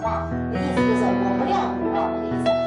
我的意思就是，我不亮你啊，的意思。